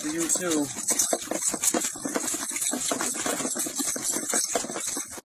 for you too.